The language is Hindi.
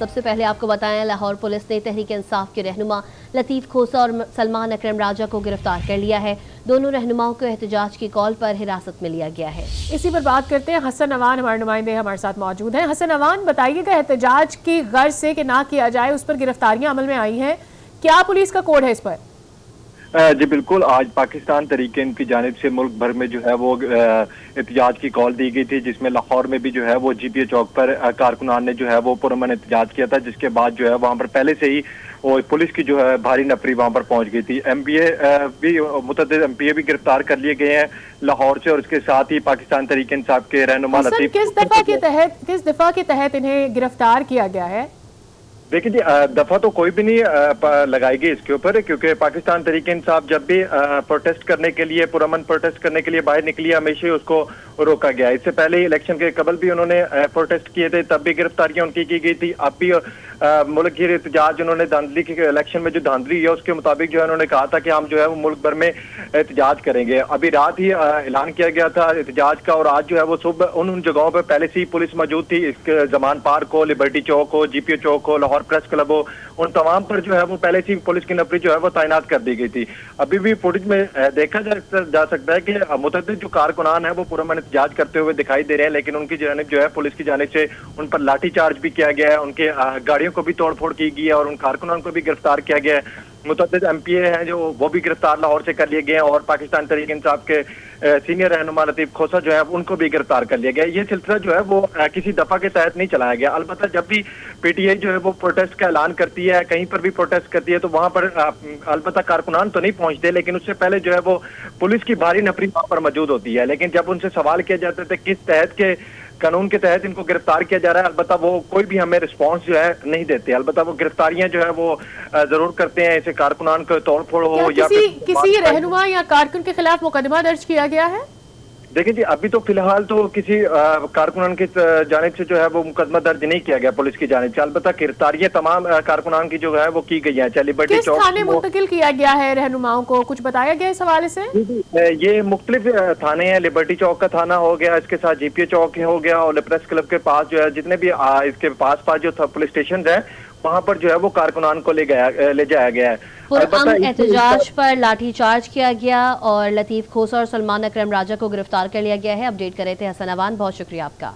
सबसे पहले आपको बताएँ, लाहौर पुलिस ने तहरीक इंसाफ के रहनुमा लतीफ़ खोसा और सलमान अकरम राजा को गिरफ़्तार कर लिया है। दोनों रहनुमाओं को एहतजाज की कॉल पर हिरासत में लिया गया है। इसी पर बात करते हैं, हसन अवान हमारे नुमाइंदे हमारे साथ मौजूद हैं। हसन अवान बताइएगा एहतजाज की गर्ज से कि ना किया जाए, उस पर गिरफ्तारियाँ अमल में आई हैं। क्या पुलिस का कोड है इस पर? जी बिल्कुल। आज पाकिस्तान तरीके इनकी जानब से मुल्क भर में जो है वो एहतजाज की कॉल दी गई थी जिसमें लाहौर में भी जो है वो जीपीए चौक पर कारकुनान ने जो है वो पुरमन एहतजाज किया था जिसके बाद जो है वहाँ पर पहले से ही वो पुलिस की जो है भारी नफरी वहाँ पर पहुँच गई थी। एम भी मुतद एम पी ए भी गिरफ़्तार कर लिए गए हैं लाहौर से और उसके साथ ही पाकिस्तान तरीके इंसाफ के रहनुमा किस दफ़ा के तहत किस दफ़ा के तहत इन्हें गिरफ़्तार किया गया है? देखिए जी दफ़ा तो कोई भी नहीं लगाएगी इसके ऊपर, क्योंकि पाकिस्तान तरीके इंसाफ जब भी प्रोटेस्ट करने के लिए पुरमन प्रोटेस्ट करने के लिए बाहर निकली, हमेशा ही उसको रोका गया। इससे पहले इलेक्शन के कबल भी उन्होंने प्रोटेस्ट किए थे, तब भी गिरफ्तारियाँ उनकी की गई थी। अब भी मुल्क की एहतजाज उन्होंने धांधली की इलेक्शन में जो धांधली है, उसके मुताबिक जो है, उन्होंने कहा था कि हम जो है, वो मुल्क भर में एहतजाज करेंगे। अभी रात ही ऐलान किया गया था एहतजाज का, और आज जो है, वो सुबह उन जगहों पर पहले से ही पुलिस मौजूद थी। जमान पार्क हो लिबर्टी चौक हो जीपीओ चौक हो, लाहौर प्रेस क्लब हो उन तमाम पर जो है वो पहले से पुलिस की नफरी जो है वो तैनात कर दी गई थी। अभी भी फुटेज में देखा जा, जा सकता है कि मुतद जो कारकुनान है वो पूरा मन जाँच करते हुए दिखाई दे रहे हैं लेकिन उनकी जानब जो है पुलिस की जानब से उन पर लाठीचार्ज भी किया गया है उनके गाड़ियों को भी तोड़फोड़ की गई है और उन कारकुनान को भी गिरफ़्तार किया गया है। मुतद एम पी ए हैं जो वो भी गिरफ़्तार लाहौर से कर लिए गए हैं और पाकिस्तान तरीके इंसाफ के सीनियर रहनुमा लतीफ खोसा जो है उनको भी गिरफ़्तार कर लिया गया। ये सिलसिला जो है वो किसी दफ़ा के तहत नहीं चलाया गया। अलबत्त जब भी पी टी आई जो है वो प्रोटेस्ट का ऐलान करती है, कहीं पर भी प्रोटेस्ट करती है तो वहाँ पर अलबत्त कारकुनान तो नहीं पहुँचते, लेकिन उससे पहले जो है वो पुलिस की भारी नफरी वहाँ पर मौजूद होती है। लेकिन जब उनसे सवाल किया जाता है किस तहत के कानून के तहत इनको गिरफ़्तार किया जा रहा है। अलबत्ता वो कोई भी हमें रिस्पांस जो है नहीं देते। अलबत्ता वो गिरफ्तारियाँ जो है वो ज़रूर करते हैं। ऐसे कारकुनान को तोड़ फोड़ हो या किसी, किसी रहनुमा या कारकुन के खिलाफ मुकदमा दर्ज किया गया है? देखिए जी अभी तो फ़िलहाल तो किसी कारकुनान की जानब से जो है वो मुकदमा दर्ज नहीं किया गया पुलिस की जानब से। अलबत्ता गिरफ्तारियाँ तमाम कारकुनान की जो है वो की गई है। चैलीबर्टी चौक थाने मुंतकिल किया गया है रहनुमाओं को? कुछ बताया गया इस हवाले से? ये मुख्तलिफ़ थाने हैं। लिबर्टी चौक का थाना हो गया इसके साथ जीपीए चौक हो गया और प्रेस क्लब के पास जो है जितने भी इसके पास पास जो पुलिस स्टेशन है वहाँ पर जो है वो कारकुनान को ले गया ले जाया गया है। एहतजाज पर लाठीचार्ज किया गया और लतीफ खोसा और सलमान अक्रम राजा को गिरफ़्तार कर लिया गया है। अपडेट कर रहे थे हसन अवान बहुत शुक्रिया आपका।